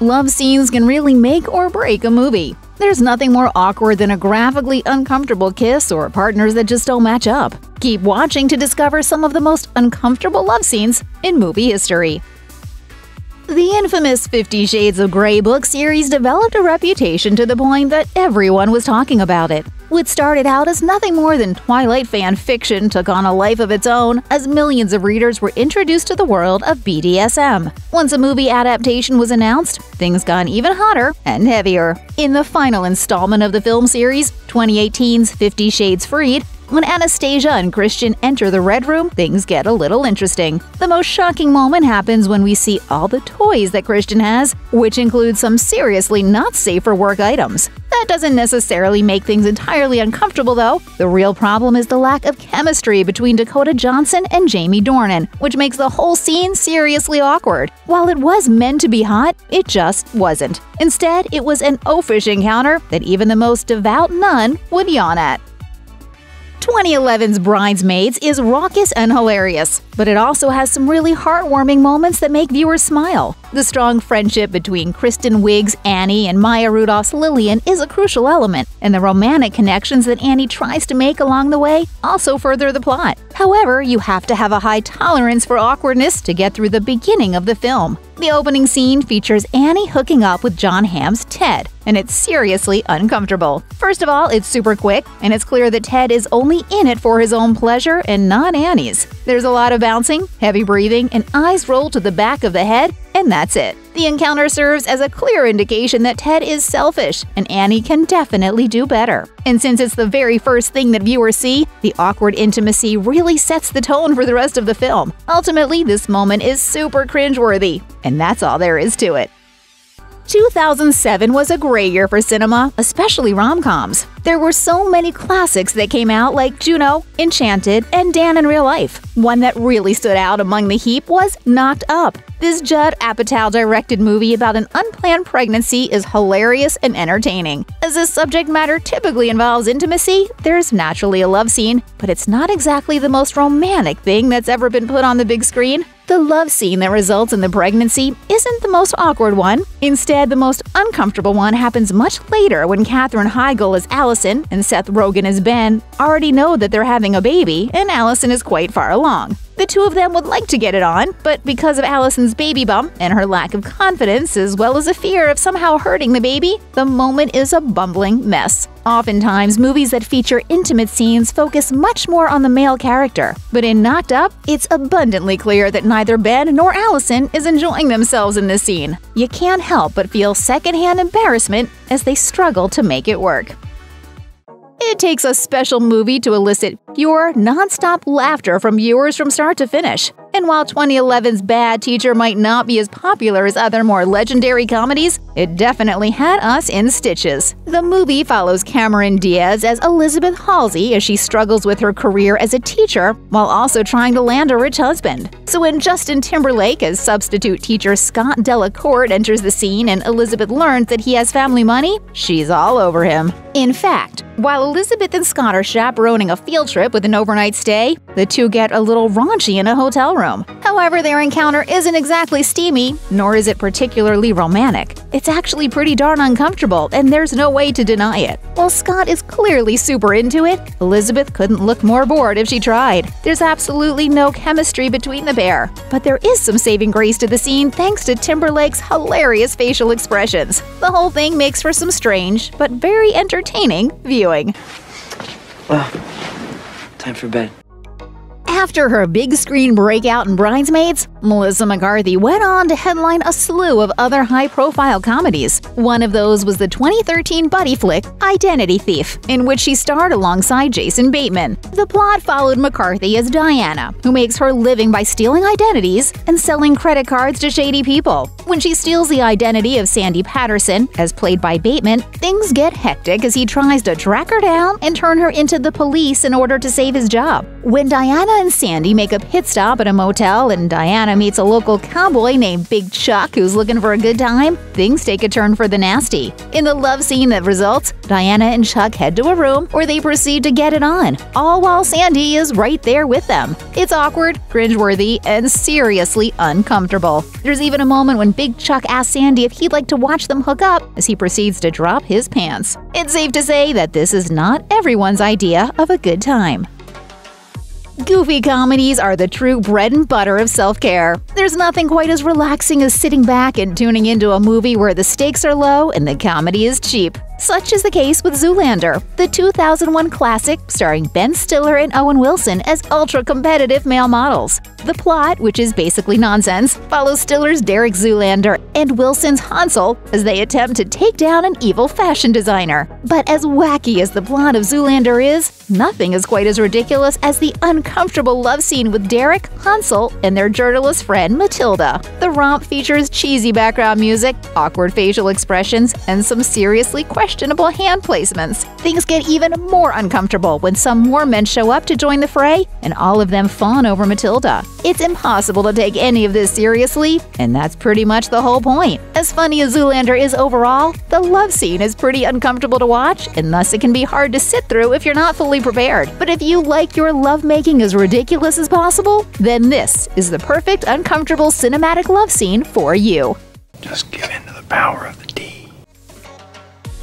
Love scenes can really make or break a movie. There's nothing more awkward than a graphically uncomfortable kiss or partners that just don't match up. Keep watching to discover some of the most uncomfortable love scenes in movie history. The infamous Fifty Shades of Grey book series developed a reputation to the point that everyone was talking about it. What started out as nothing more than Twilight fan fiction took on a life of its own as millions of readers were introduced to the world of BDSM. Once a movie adaptation was announced, things got even hotter and heavier. In the final installment of the film series, 2018's Fifty Shades Freed, when Anastasia and Christian enter the Red Room, things get a little interesting. The most shocking moment happens when we see all the toys that Christian has, which include some seriously not safe for work items. That doesn't necessarily make things entirely uncomfortable, though. The real problem is the lack of chemistry between Dakota Johnson and Jamie Dornan, which makes the whole scene seriously awkward. While it was meant to be hot, it just wasn't. Instead, it was an oafish encounter that even the most devout nun would yawn at. 2011's Bridesmaids is raucous and hilarious, but it also has some really heartwarming moments that make viewers smile. The strong friendship between Kristen Wiig's Annie and Maya Rudolph's Lillian is a crucial element, and the romantic connections that Annie tries to make along the way also further the plot. However, you have to have a high tolerance for awkwardness to get through the beginning of the film. The opening scene features Annie hooking up with Jon Hamm's Ted, and it's seriously uncomfortable. First of all, it's super quick, and it's clear that Ted is only in it for his own pleasure and not Annie's. There's a lot of bouncing, heavy breathing, and eyes roll to the back of the head, and that's it. The encounter serves as a clear indication that Ted is selfish, and Annie can definitely do better. And since it's the very first thing that viewers see, the awkward intimacy really sets the tone for the rest of the film. Ultimately, this moment is super cringeworthy, and that's all there is to it. 2007 was a great year for cinema, especially rom-coms. There were so many classics that came out like Juno, Enchanted, and Dan in Real Life. One that really stood out among the heap was Knocked Up. This Judd Apatow directed movie about an unplanned pregnancy is hilarious and entertaining. As this subject matter typically involves intimacy, there's naturally a love scene, but it's not exactly the most romantic thing that's ever been put on the big screen. The love scene that results in the pregnancy isn't the most awkward one. Instead, the most uncomfortable one happens much later when Katherine Heigl as Allison and Seth Rogen as Ben already know that they're having a baby, and Allison is quite far along. The two of them would like to get it on, but because of Allison's baby bump and her lack of confidence, as well as a fear of somehow hurting the baby, the moment is a bumbling mess. Oftentimes, movies that feature intimate scenes focus much more on the male character, but in Knocked Up, it's abundantly clear that neither Ben nor Allison is enjoying themselves in this scene. You can't help but feel secondhand embarrassment as they struggle to make it work. It takes a special movie to elicit pure, nonstop laughter from viewers from start to finish. And while 2011's Bad Teacher might not be as popular as other more legendary comedies, it definitely had us in stitches. The movie follows Cameron Diaz as Elizabeth Halsey as she struggles with her career as a teacher while also trying to land a rich husband. So when Justin Timberlake as substitute teacher Scott Delacorte enters the scene and Elizabeth learns that he has family money, she's all over him. In fact, while Elizabeth and Scott are chaperoning a field trip with an overnight stay, the two get a little raunchy in a hotel room. However, their encounter isn't exactly steamy, nor is it particularly romantic. It's actually pretty darn uncomfortable, and there's no way to deny it. While Scott is clearly super into it, Elizabeth couldn't look more bored if she tried. There's absolutely no chemistry between the pair, but there is some saving grace to the scene thanks to Timberlake's hilarious facial expressions. The whole thing makes for some strange, but very entertaining viewing. Well, time for bed. After her big screen breakout in Bridesmaids, Melissa McCarthy went on to headline a slew of other high profile comedies. One of those was the 2013 buddy flick Identity Thief, in which she starred alongside Jason Bateman. The plot followed McCarthy as Diana, who makes her living by stealing identities and selling credit cards to shady people. When she steals the identity of Sandy Patterson, as played by Bateman, things get hectic as he tries to track her down and turn her into the police in order to save his job. When Diana and Sandy make a pit stop at a motel and Diana meets a local cowboy named Big Chuck who's looking for a good time, things take a turn for the nasty. In the love scene that results, Diana and Chuck head to a room where they proceed to get it on, all while Sandy is right there with them. It's awkward, cringeworthy, and seriously uncomfortable. There's even a moment when Big Chuck asks Sandy if he'd like to watch them hook up as he proceeds to drop his pants. It's safe to say that this is not everyone's idea of a good time. Goofy comedies are the true bread and butter of self care. There's nothing quite as relaxing as sitting back and tuning into a movie where the stakes are low and the comedy is cheap. Such is the case with Zoolander, the 2001 classic starring Ben Stiller and Owen Wilson as ultra competitive male models. The plot, which is basically nonsense, follows Stiller's Derek Zoolander and Wilson's Hansel as they attempt to take down an evil fashion designer. But as wacky as the plot of Zoolander is, nothing is quite as ridiculous as the uncomfortable love scene with Derek, Hansel, and their journalist friend Matilda. The romp features cheesy background music, awkward facial expressions, and some seriously questionable questionable hand placements. Things get even more uncomfortable when some more men show up to join the fray, and all of them fawn over Matilda. It's impossible to take any of this seriously, and that's pretty much the whole point. As funny as Zoolander is overall, the love scene is pretty uncomfortable to watch, and thus it can be hard to sit through if you're not fully prepared. But if you like your lovemaking as ridiculous as possible, then this is the perfect uncomfortable cinematic love scene for you. Just give in to the power of the D.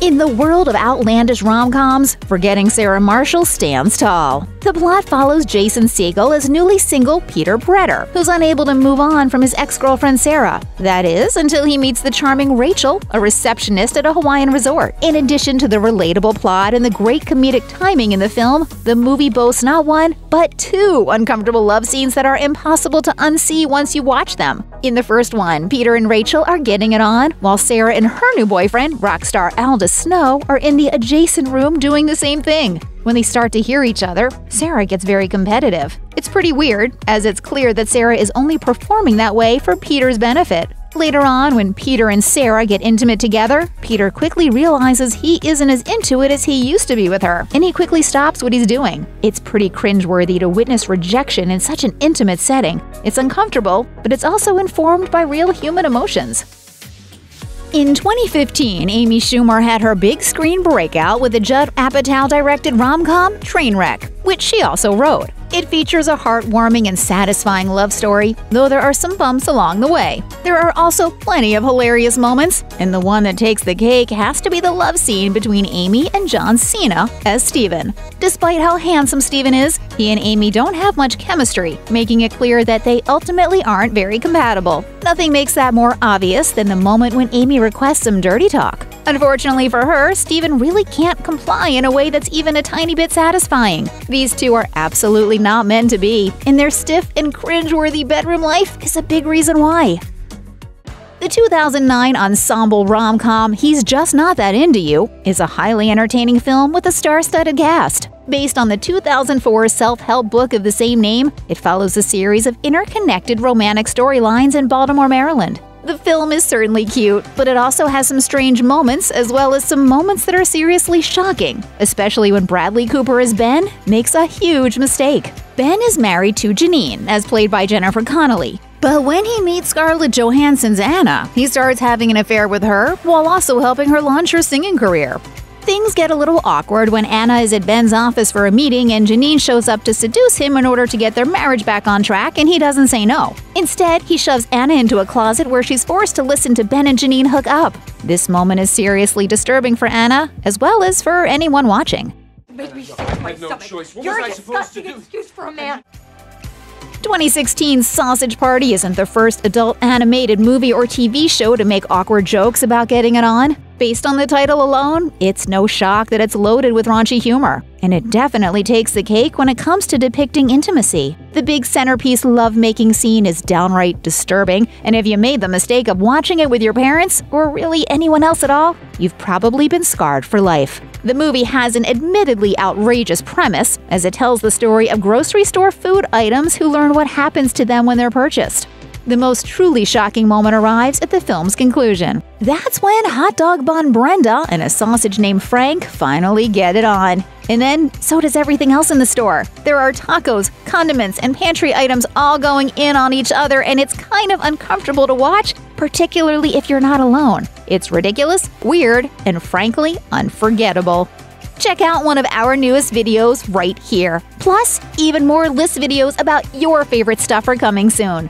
In the world of outlandish rom-coms, Forgetting Sarah Marshall stands tall. The plot follows Jason Segel as newly single Peter Bretter, who's unable to move on from his ex-girlfriend Sarah. That is, until he meets the charming Rachel, a receptionist at a Hawaiian resort. In addition to the relatable plot and the great comedic timing in the film, the movie boasts not one, but two uncomfortable love scenes that are impossible to unsee once you watch them. In the first one, Peter and Rachel are getting it on, while Sarah and her new boyfriend, rock star Aldous Snow, are in the adjacent room doing the same thing. When they start to hear each other, Sarah gets very competitive. It's pretty weird, as it's clear that Sarah is only performing that way for Peter's benefit. Later on, when Peter and Sarah get intimate together, Peter quickly realizes he isn't as into it as he used to be with her, and he quickly stops what he's doing. It's pretty cringeworthy to witness rejection in such an intimate setting. It's uncomfortable, but it's also informed by real human emotions. In 2015, Amy Schumer had her big screen breakout with the Judd Apatow directed rom com Trainwreck, which she also wrote. It features a heartwarming and satisfying love story, though there are some bumps along the way. There are also plenty of hilarious moments, and the one that takes the cake has to be the love scene between Amy and John Cena as Steven. Despite how handsome Steven is, he and Amy don't have much chemistry, making it clear that they ultimately aren't very compatible. Nothing makes that more obvious than the moment when Amy requests some dirty talk. Unfortunately for her, Steven really can't comply in a way that's even a tiny bit satisfying. These two are absolutely not meant to be, and their stiff and cringeworthy bedroom life is a big reason why. The 2009 ensemble rom com He's Just Not That Into You is a highly entertaining film with a star studded cast. Based on the 2004 self help book of the same name, it follows a series of interconnected romantic storylines in Baltimore, Maryland. The film is certainly cute, but it also has some strange moments as well as some moments that are seriously shocking, especially when Bradley Cooper as Ben makes a huge mistake. Ben is married to Janine, as played by Jennifer Connelly. But when he meets Scarlett Johansson's Anna, he starts having an affair with her while also helping her launch her singing career. Things get a little awkward when Anna is at Ben's office for a meeting and Janine shows up to seduce him in order to get their marriage back on track and he doesn't say no. Instead, he shoves Anna into a closet where she's forced to listen to Ben and Janine hook up. This moment is seriously disturbing for Anna, as well as for anyone watching. made me sick to my no stomach. choice. What You're was a I disgusting excuse for a man. 2016's Sausage Party isn't the first adult animated movie or TV show to make awkward jokes about getting it on. Based on the title alone, it's no shock that it's loaded with raunchy humor. And it definitely takes the cake when it comes to depicting intimacy. The big centerpiece love-making scene is downright disturbing, and if you made the mistake of watching it with your parents, or really anyone else at all, you've probably been scarred for life. The movie has an admittedly outrageous premise, as it tells the story of grocery store food items who learn what happens to them when they're purchased. The most truly shocking moment arrives at the film's conclusion. That's when hot dog bun Brenda and a sausage named Frank finally get it on. And then, so does everything else in the store. There are tacos, condiments, and pantry items all going in on each other, and it's kind of uncomfortable to watch, particularly if you're not alone. It's ridiculous, weird, and frankly, unforgettable. Check out one of our newest videos right here. Plus, even more list videos about your favorite stuff are coming soon.